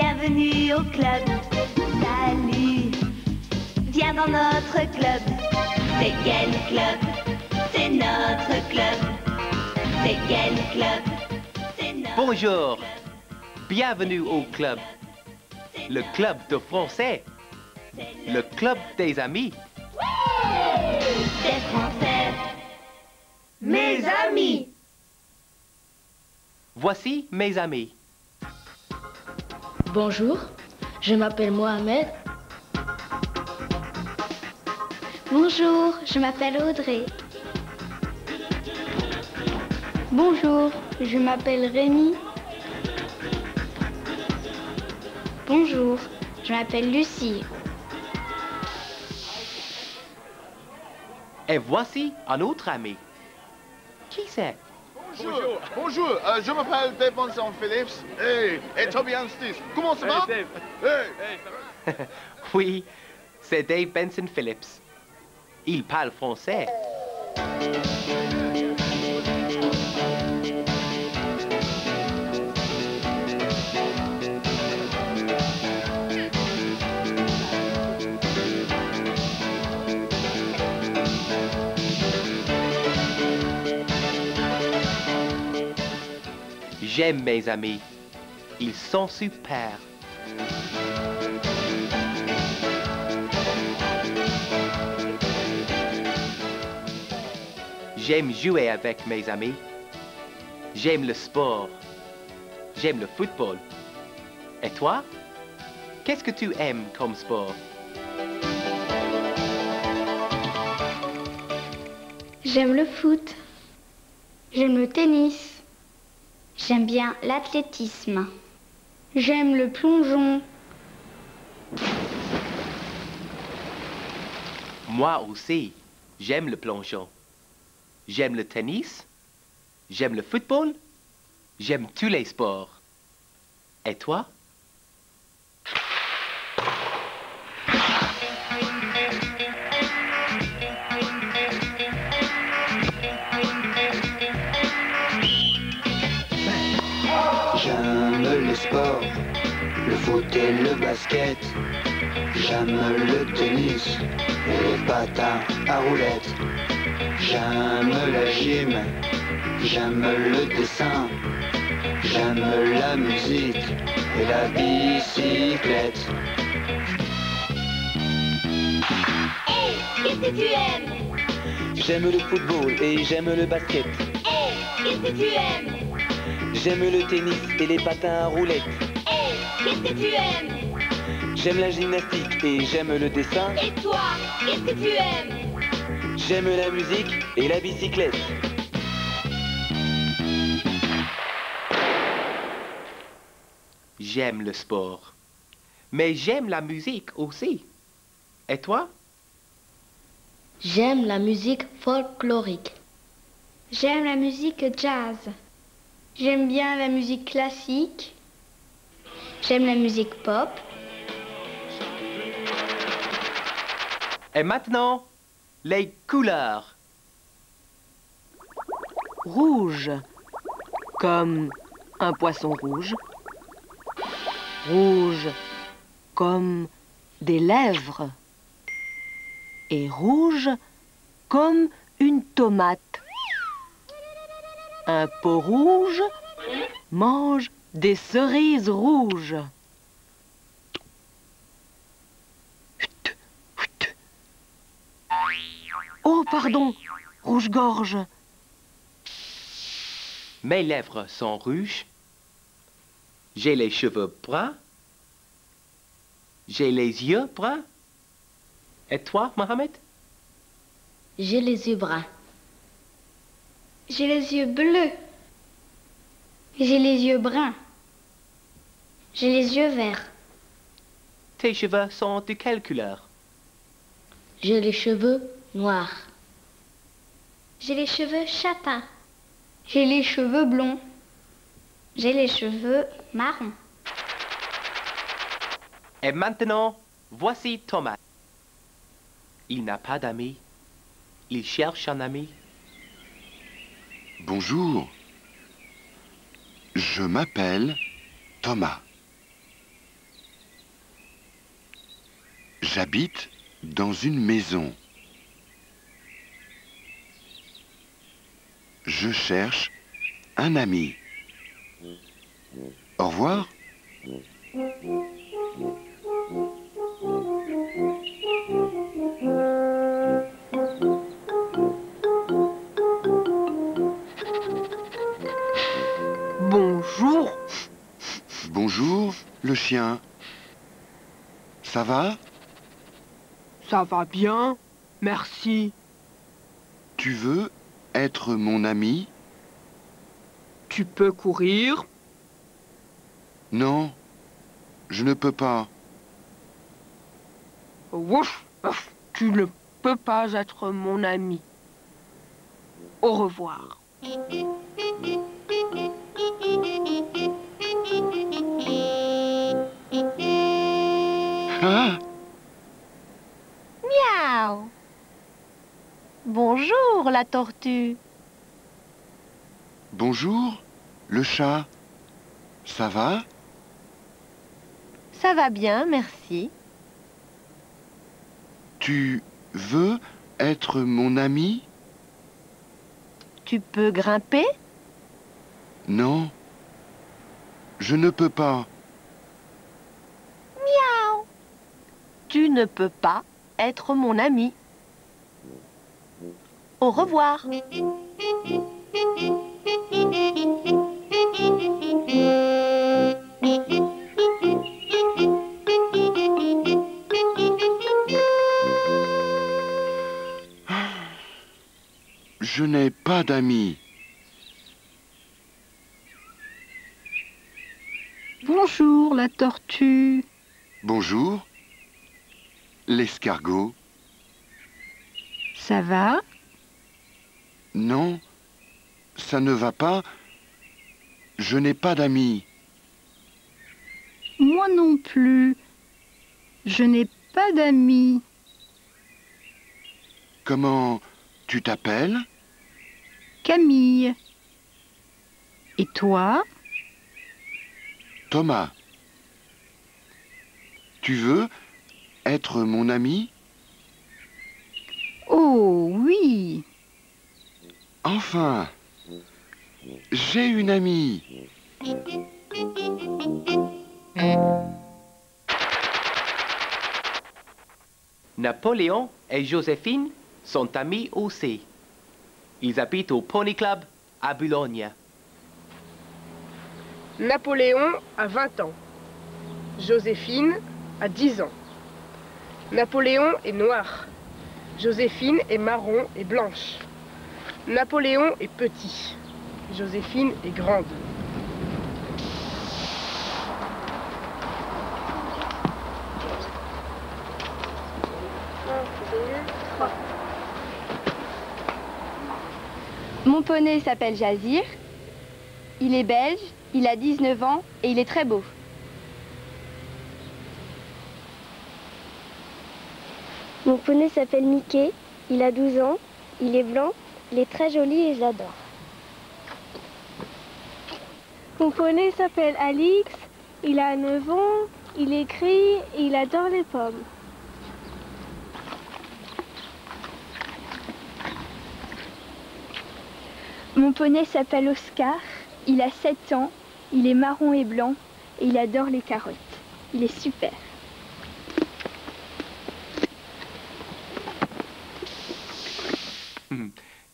Bienvenue au club. Salut. Viens dans notre club. C'est quel club C'est notre club. C'est quel club C'est notre Bonjour. Bienvenue au club. Le club de français. Le club des amis. C'est français. Mes amis. Voici mes amis. Bonjour, je m'appelle Mohamed. Bonjour, je m'appelle Audrey. Bonjour, je m'appelle Rémi. Bonjour, je m'appelle Lucie. Et voici un autre ami. Qui c'est? Bonjour, bonjour, euh, je m'appelle Dave Vincent Phillips et, et Toby Anstis. Comment ça va? Hey. Oui, c'est Dave Benson Phillips. Il parle français. J'aime mes amis. Ils sont super. J'aime jouer avec mes amis. J'aime le sport. J'aime le football. Et toi? Qu'est-ce que tu aimes comme sport? J'aime le foot. J'aime le tennis. J'aime bien l'athlétisme. J'aime le plongeon. Moi aussi, j'aime le plongeon. J'aime le tennis. J'aime le football. J'aime tous les sports. Et toi? Et le basket. J'aime le tennis et les patins à roulettes. J'aime la gym, j'aime le dessin. J'aime la musique et la bicyclette. Hey, qu'est-ce que tu aimes? J'aime le football et j'aime le basket. Hey, qu'est-ce que tu aimes? J'aime le tennis et les patins à roulettes. Hey, qu'est-ce que tu aimes J'aime la gymnastique et j'aime le dessin. Et toi, qu'est-ce que tu aimes J'aime la musique et la bicyclette. J'aime le sport. Mais j'aime la musique aussi. Et toi? J'aime la musique folklorique. J'aime la musique jazz. J'aime bien la musique classique. J'aime la musique pop. Et maintenant, les couleurs. Rouge, comme un poisson rouge. Rouge, comme des lèvres. Et rouge, comme une tomate. Un pot rouge mange des cerises rouges. Oh, pardon, rouge-gorge. Mes lèvres sont rouges. J'ai les cheveux bruns. J'ai les yeux bruns. Et toi, Mohamed? J'ai les yeux bruns. J'ai les yeux bleus. J'ai les yeux bruns. J'ai les yeux verts. Tes cheveux sont de quelle couleur? J'ai les cheveux noirs. J'ai les cheveux châtains. J'ai les cheveux blonds. J'ai les cheveux marrons. Et maintenant, voici Thomas. Il n'a pas d'amis. Il cherche un ami. Bonjour. Je m'appelle Thomas. J'habite dans une maison. Je cherche un ami. Au revoir. Le chien. Ça va? Ça va bien, merci. Tu veux être mon ami? Tu peux courir? Non, je ne peux pas. Ouf, ouf, tu ne peux pas être mon ami. Au revoir. Ah Miaou. Bonjour, la tortue. Bonjour, le chat. Ça va? Ça va bien, merci. Tu veux être mon ami? Tu peux grimper? Non. Je ne peux pas. Miaou. Tu ne peux pas être mon ami. Au revoir. Je n'ai pas d'amis. Bonjour, la tortue. Bonjour. L'escargot. Ça va? Non, ça ne va pas. Je n'ai pas d'amis. Moi non plus. Je n'ai pas d'amis. Comment tu t'appelles? Camille. Et toi? Thomas. Tu veux être mon ami Oh oui. Enfin, j'ai une amie. Napoléon et Joséphine sont amis aussi. Ils habitent au Pony Club à Boulogne. Napoléon a 20 ans. Joséphine a 10 ans. Napoléon est noir. Joséphine est marron et blanche. Napoléon est petit. Joséphine est grande. Mon poney s'appelle Jazir. Il est belge, il a 19 ans et il est très beau. Mon poney s'appelle Mickey, il a 12 ans, il est blanc, il est très joli et je l'adore. Mon poney s'appelle Alix, il a 9 ans, il écrit et il adore les pommes. Mon poney s'appelle Oscar, il a 7 ans, il est marron et blanc et il adore les carottes. Il est super.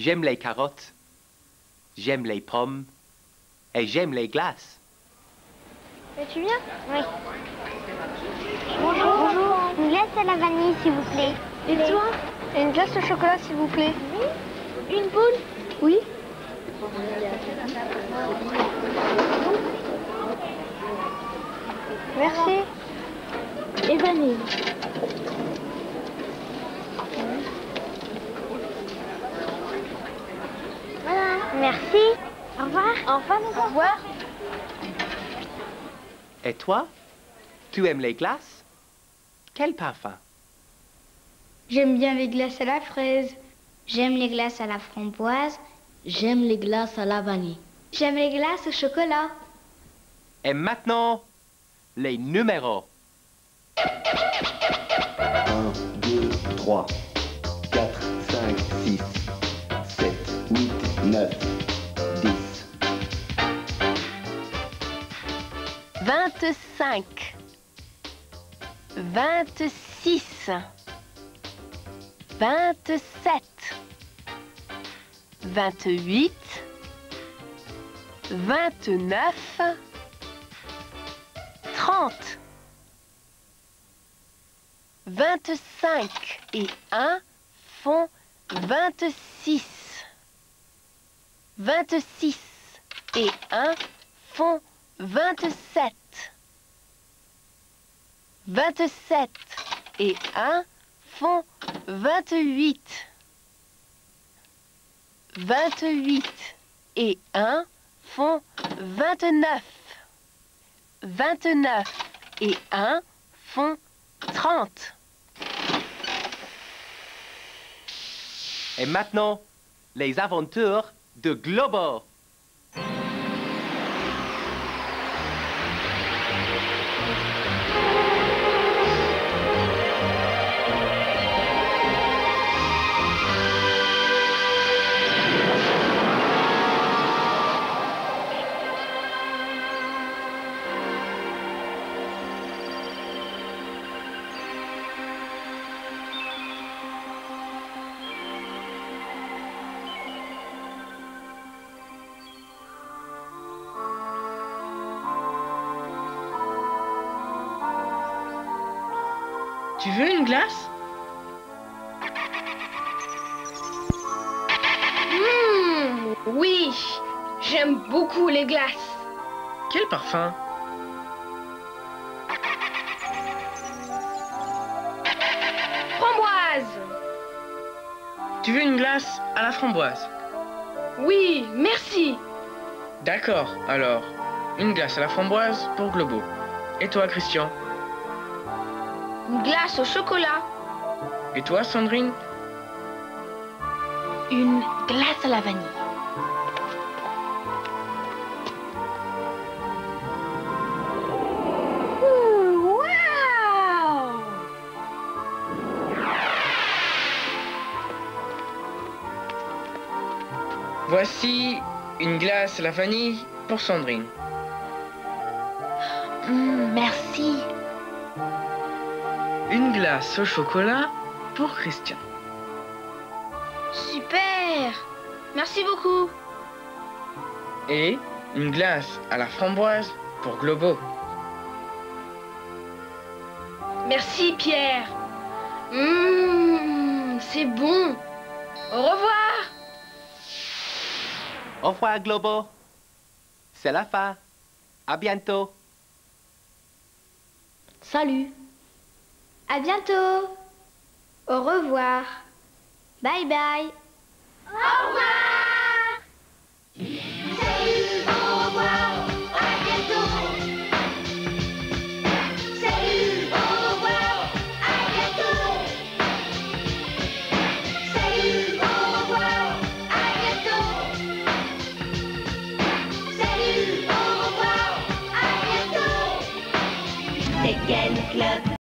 J'aime les carottes, j'aime les pommes et j'aime les glaces. tu viens? Oui. Bonjour. Bonjour. Une glace à la vanille, s'il vous plaît. Et toi? Une glace au chocolat, s'il vous plaît. Une boule Oui. Merci. Et vanille? Merci. Au revoir. Au revoir. Au revoir. Et toi Tu aimes les glaces? Quel parfum? J'aime bien les glaces à la fraise. J'aime les glaces à la framboise. J'aime les glaces à la vanille. J'aime les glaces au chocolat. Et maintenant, les numéros. 3, 4, 5, 6, 7, 8, 9, 25 26 27 28 29 30 25 et 1 font 26 26 et 1 font 27 27 et 1 font 28 28 et 1 font 29 29 et 1 font 30 Et maintenant, les aventures de Globo. Tu veux une glace? Mmh, oui, j'aime beaucoup les glaces. Quel parfum? Framboise Tu veux une glace à la framboise? Oui, merci. D'accord, alors, une glace à la framboise pour Globo. Et toi, Christian? Une glace au chocolat. Et toi, Sandrine Une glace à la vanille. Voici une glace à la vanille pour Sandrine. Glace au chocolat pour Christian. Super Merci beaucoup. Et une glace à la framboise pour Globo. Merci Pierre. Mmh, c'est bon. Au revoir. Au revoir, Globo. C'est la fin. À bientôt. Salut. À bientôt. Au revoir. Bye bye. Au revoir.